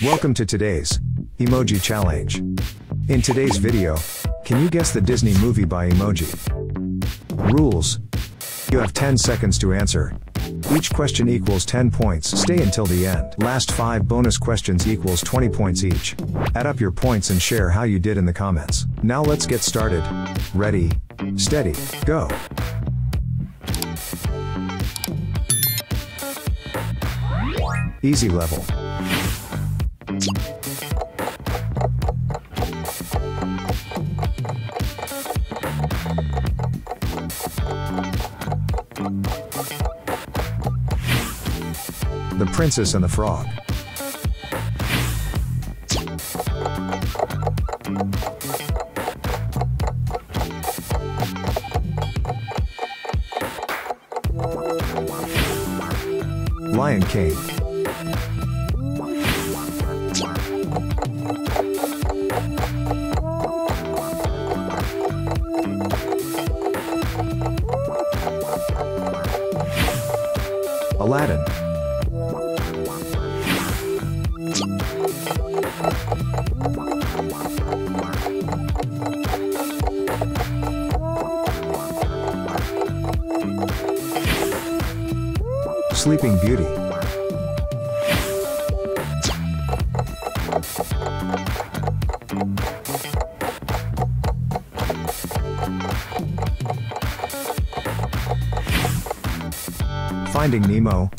Welcome to today's Emoji Challenge. In today's video, can you guess the Disney movie by emoji? Rules. You have 10 seconds to answer. Each question equals 10 points. Stay until the end. Last 5 bonus questions equals 20 points each. Add up your points and share how you did in the comments. Now let's get started. Ready, steady, go. Easy level. The Princess and the Frog. Lion King. Aladdin. Sleeping Beauty. Finding Nemo.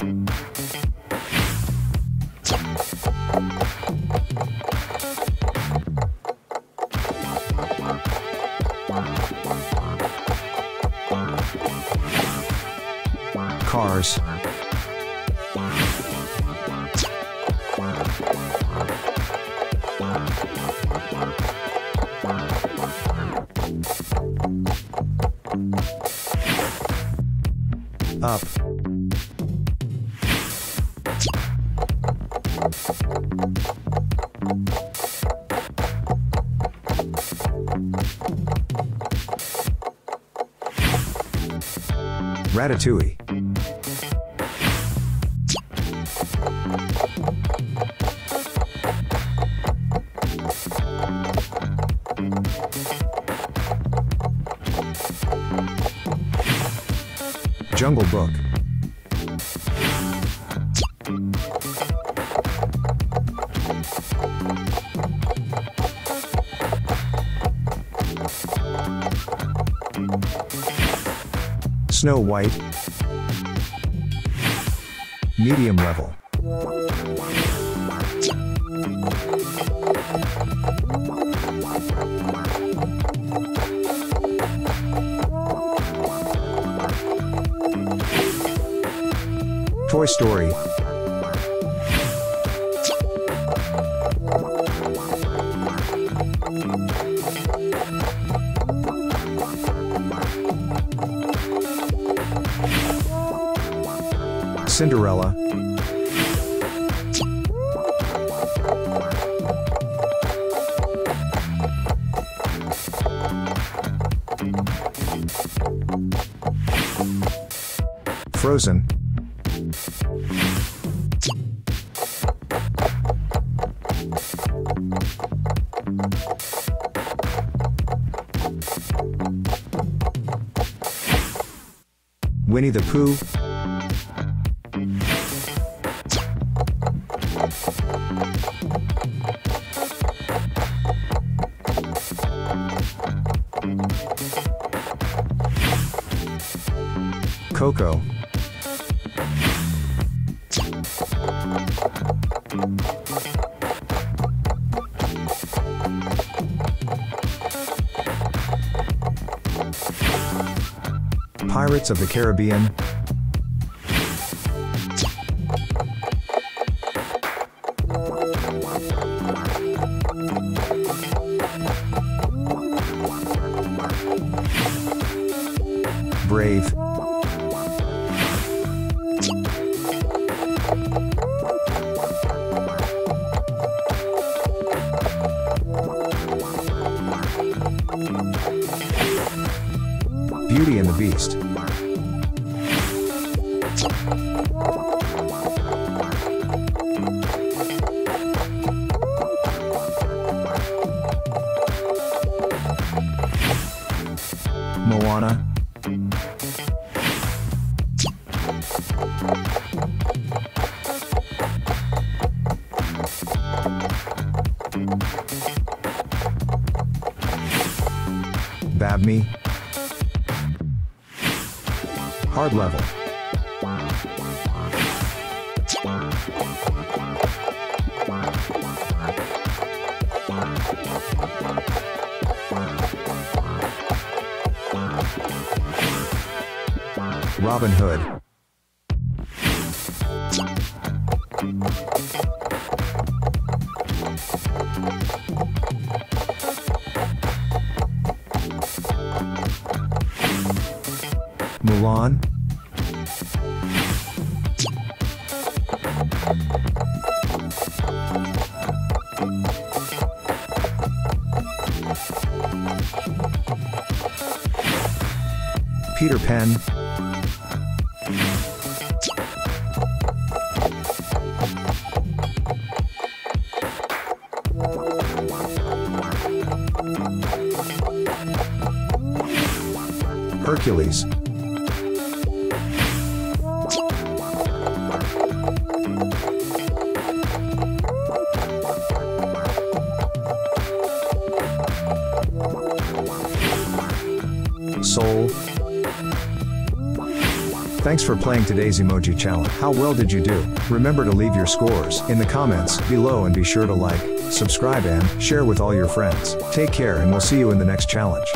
Ratatouille. Jungle Book. Snow White. Medium level. Toy Story. Cinderella. Frozen. Winnie the Pooh. Coco. Pirates of the Caribbean. Brave. Beauty and the Beast. Bambi? Hard level. Robin Hood. Mulan? Peter Pan? Hercules. Soul. Thanks for playing today's emoji challenge. How well did you do? Remember to leave your scores in the comments below and be sure to like, subscribe and share with all your friends. Take care and we'll see you in the next challenge.